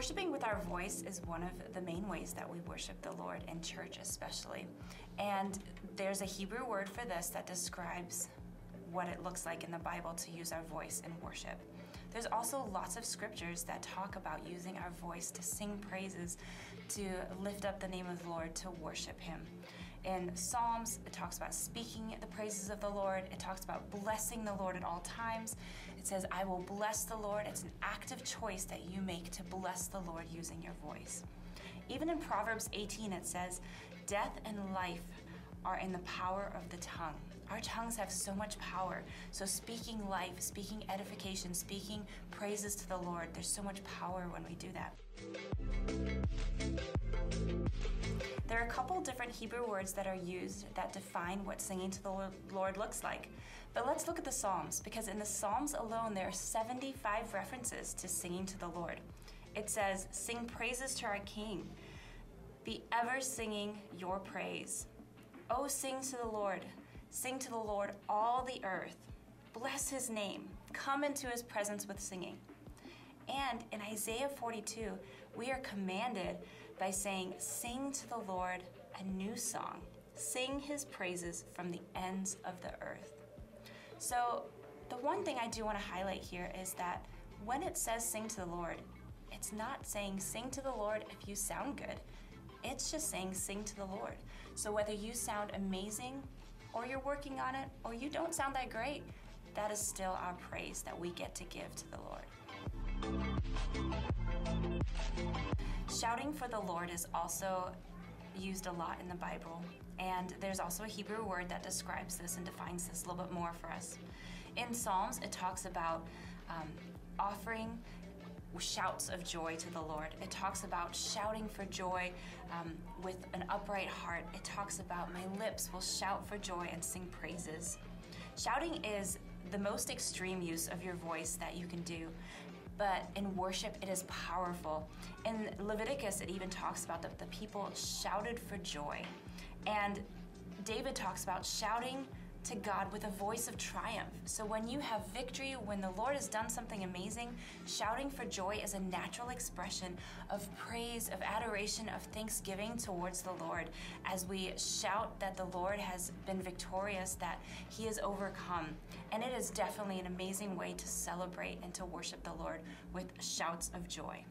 Worshiping with our voice is one of the main ways that we worship the Lord in church, especially. And there's a Hebrew word for this that describes what it looks like in the Bible to use our voice in worship. There's also lots of scriptures that talk about using our voice to sing praises, to lift up the name of the Lord, to worship Him. In Psalms, it talks about speaking the praises of the Lord. It talks about blessing the Lord at all times. It says, I will bless the Lord. It's an active choice that you make to bless the Lord using your voice. Even in Proverbs 18, it says, Death and life are in the power of the tongue. Our tongues have so much power. So, speaking life, speaking edification, speaking praises to the Lord, there's so much power when we do that. There are a couple different Hebrew words that are used that define what singing to the Lord looks like. But let's look at the Psalms, because in the Psalms alone, there are 75 references to singing to the Lord. It says, Sing praises to our King, be ever singing your praise. Oh, sing to the Lord, sing to the Lord all the earth. Bless his name, come into his presence with singing. And in Isaiah 42, we are commanded by saying, Sing to the Lord a new song, sing his praises from the ends of the earth. So, the one thing I do want to highlight here is that when it says sing to the Lord, it's not saying sing to the Lord if you sound good. It's just saying sing to the Lord. So whether you sound amazing or you're working on it or you don't sound that great, that is still our praise that we get to give to the Lord. Shouting for the Lord is also used a lot in the Bible, and there's also a Hebrew word that describes this and defines this a little bit more for us. In Psalms, it talks about um, offering shouts of joy to the Lord. It talks about shouting for joy um, with an upright heart. It talks about my lips will shout for joy and sing praises. Shouting is the most extreme use of your voice that you can do but in worship it is powerful. In Leviticus, it even talks about that the people shouted for joy. And David talks about shouting to God with a voice of triumph. So when you have victory, when the Lord has done something amazing, shouting for joy is a natural expression of praise, of adoration, of thanksgiving towards the Lord as we shout that the Lord has been victorious, that He has overcome. And it is definitely an amazing way to celebrate and to worship the Lord with shouts of joy.